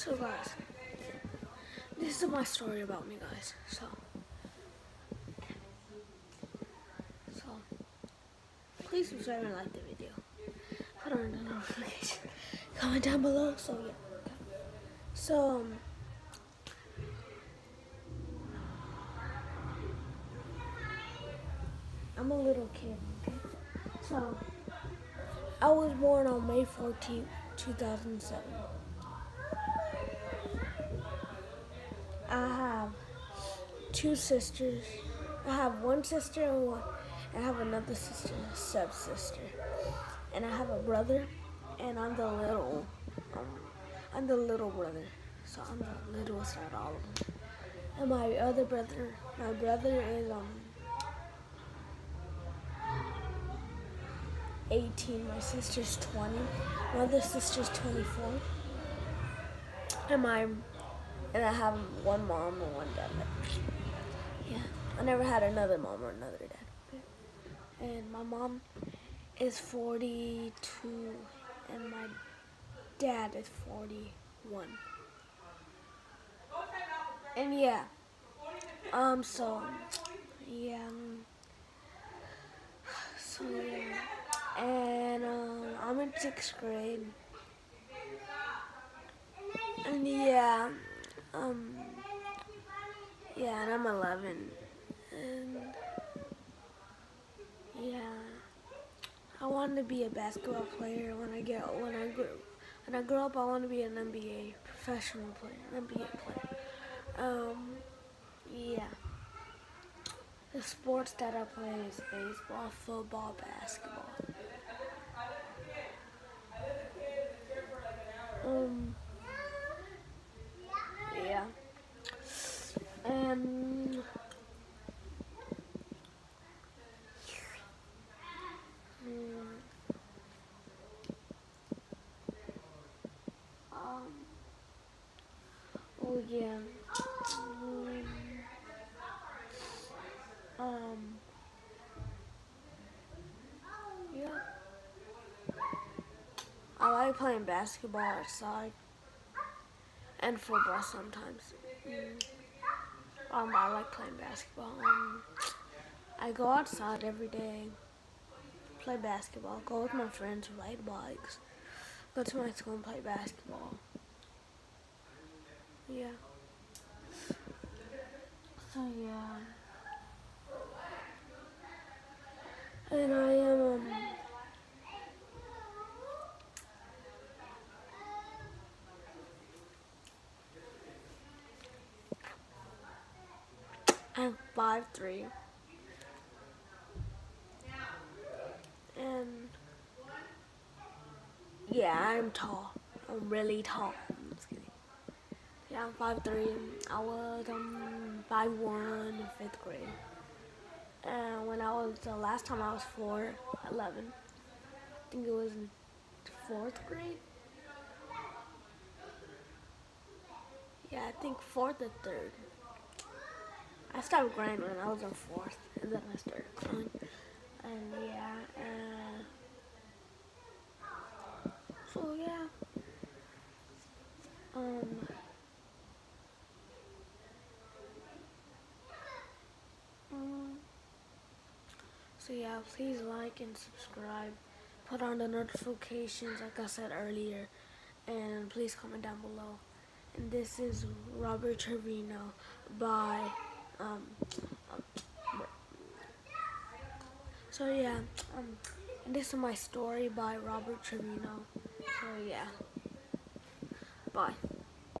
So guys, this is my story about me guys. So So please subscribe and like the video. Put on the notification. Comment down below. So yeah. So um I'm a little kid, okay? So I was born on May 14th, 2007. I have two sisters. I have one sister and one. I have another sister, stepsister, and I have a brother, and I'm the little. Um, I'm the little brother, so I'm the littlest out of all of them. And my other brother, my brother is um 18. My sister's 20. My other sister's 24. And my and I have one mom and one dad. Yeah, I never had another mom or another dad. And my mom is 42, and my dad is 41. And yeah, um, so yeah, so yeah, and um, I'm in sixth grade. And yeah. Um, yeah, and I'm 11. And, yeah, I want to be a basketball player when I get, when I grow, when I grow up, I want to be an NBA professional player, an NBA player. Um, yeah. The sports that I play is baseball, football, basketball. Um, Um, um, oh yeah. Um, yeah. I like playing basketball outside and football sometimes. Mm. Um, I like playing basketball. Um, I go outside every day, play basketball, go with my friends, ride bikes, go to my school and play basketball. Yeah. So yeah. And I I'm five three. And yeah, I'm tall. I'm really tall. I'm just kidding. Yeah, I'm five three. I was um five one in fifth grade. And when I was the last time I was four eleven. I think it was in fourth grade. Yeah, I think fourth or third. I stopped growing when I was in fourth, and then I started growing. And yeah, uh, so yeah. Um, um, so yeah, please like and subscribe. Put on the notifications, like I said earlier, and please comment down below. And this is Robert Trevino. Bye. Um, um, so yeah, um, this is my story by Robert Trevino. So yeah, bye.